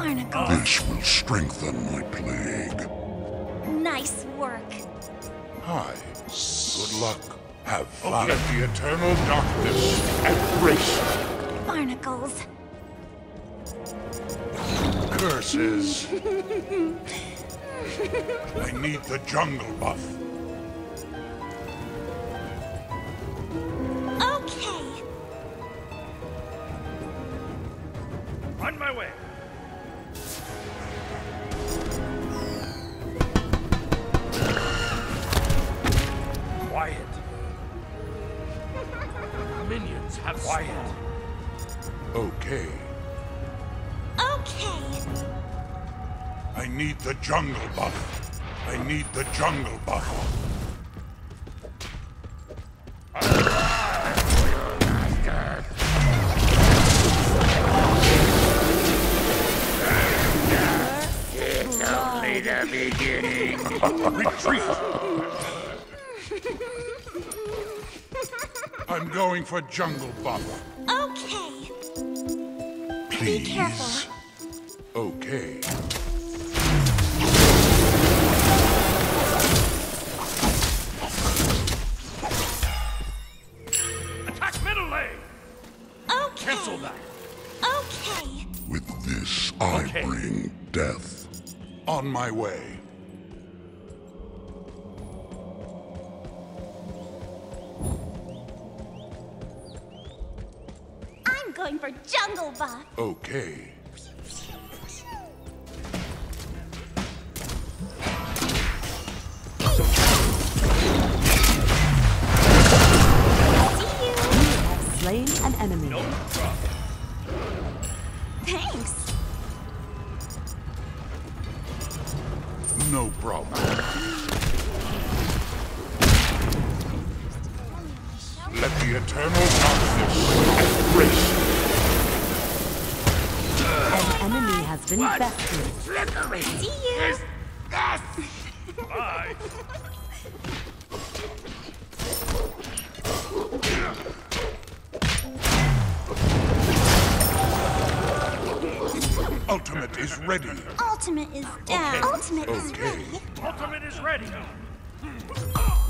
Barnacles. This will strengthen my plague. Nice work. Hi. Good luck. Have fun. Let the eternal darkness embrace Barnacles. curses. I need the jungle buff. Okay. On my way. The jungle buff. I need the jungle buff. Retreat! I'm going for jungle buff. Okay. Please. careful. Okay. My way. I'm going for jungle buff. Okay. The eternal darkness embrace An enemy has been bested. See you. Bye. Ultimate is ready. Ultimate is down. Ultimate is ready. Ultimate is ready. Hmm.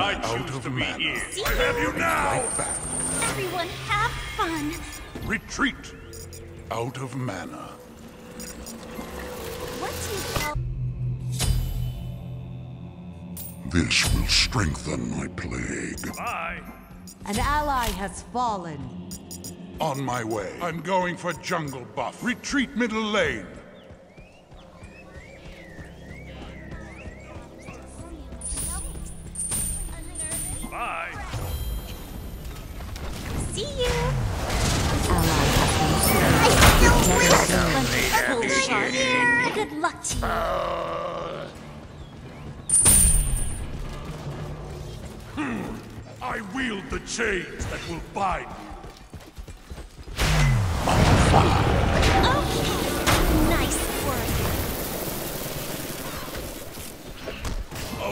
I out choose of to be mana. here. See I have you now. Right. Everyone have fun. Retreat out of mana. What do you This will strengthen my plague. Bye. An ally has fallen. On my way. I'm going for jungle buff. Retreat middle lane. Luck. I wield the chains that will bind you. Okay. Nice work.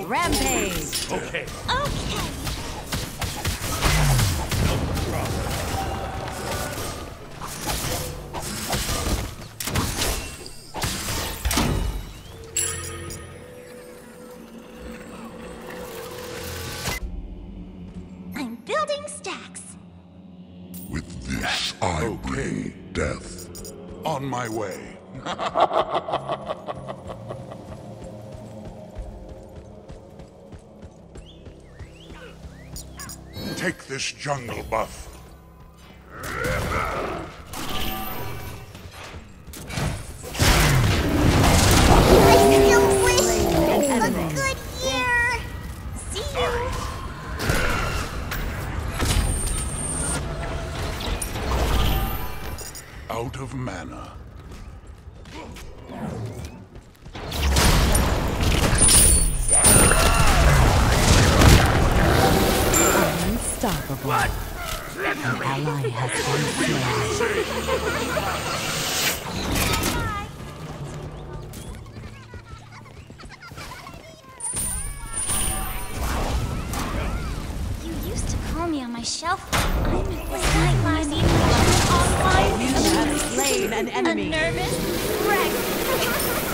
rampage. Okay. building stacks. With this, I okay. bring death. On my way. Take this jungle buff. Of mana. Unstoppable. An ally has been slain. You used to call me on my shelf. An A enemy. nervous wreck.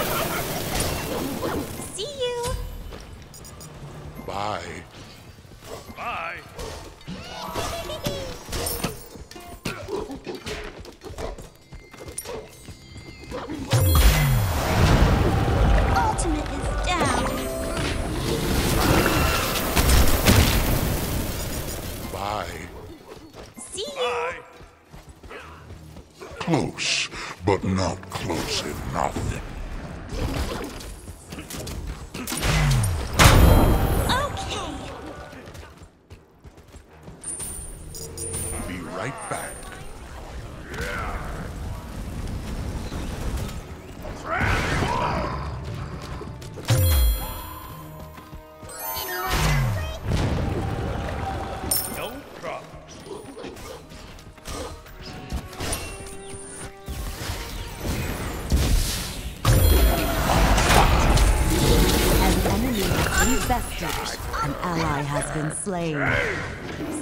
has been bested. An ally has been slain.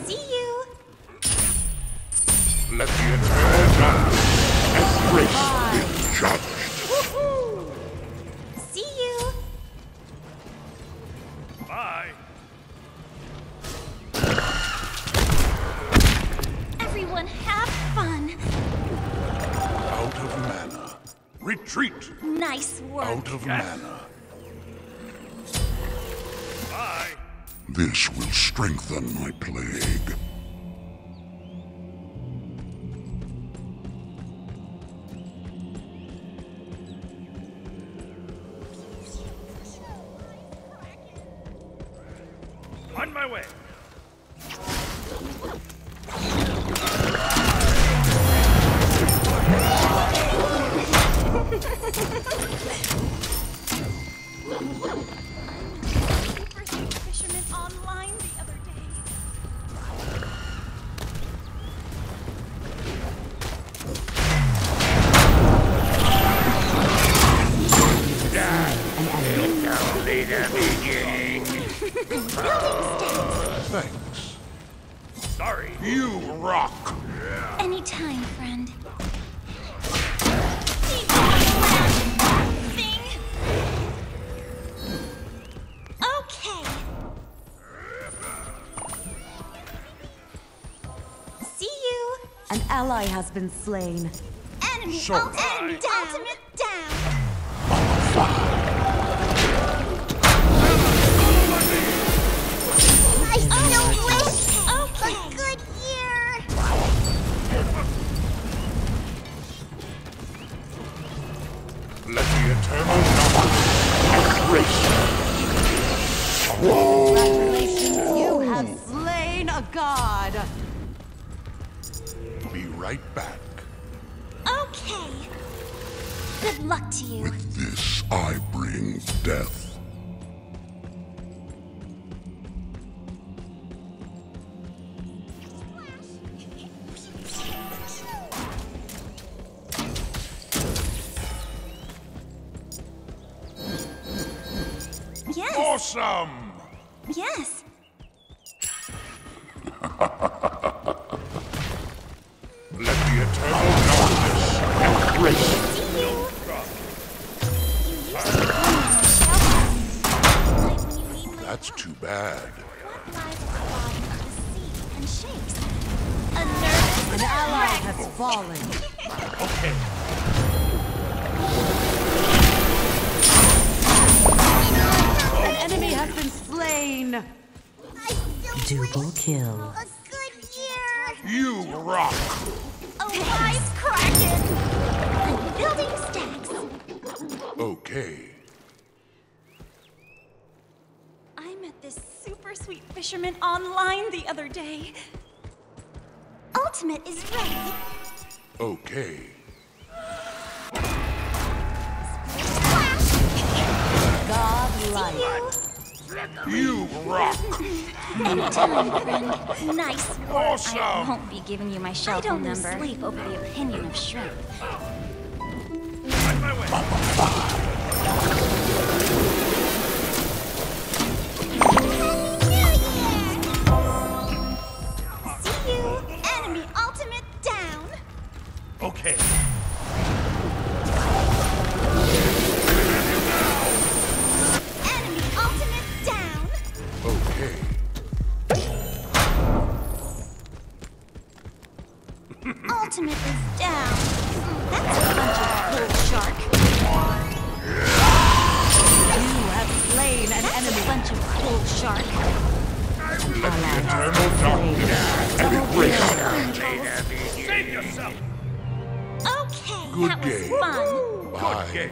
See you. Let the eternal darkness Embrace judged. See you. Bye. Everyone have fun. out of mana. Retreat. Nice work. Out of mana. Bye. This will strengthen my plague. Enemy. Thanks. Sorry. You rock. Anytime, friend. Okay. See you. An ally has been slain. Enemy So- ultimate down. Ultimate down. Be right back. Okay. Good luck to you. With this I bring death. Yes. Awesome! Yes. That's too bad. An ally has fallen. okay. An enemy has been slain. Double kill. You rock. A wise kraken. Building stacks. Okay. Super sweet fisherman online the other day. Ultimate is ready. Okay. Godlike. You rock! Anytime. Nice work. I won't be giving you my shell number. I don't sleep over the opinion of Shrimp. Okay. Enemy ultimate down. Okay. Ultimate is down. That's a bunch of bull shark. You have slain an That's enemy. bunch of bull shark. Eternal darkness and erase Save yourself! Okay, Good that was game. fun. Bye. Game.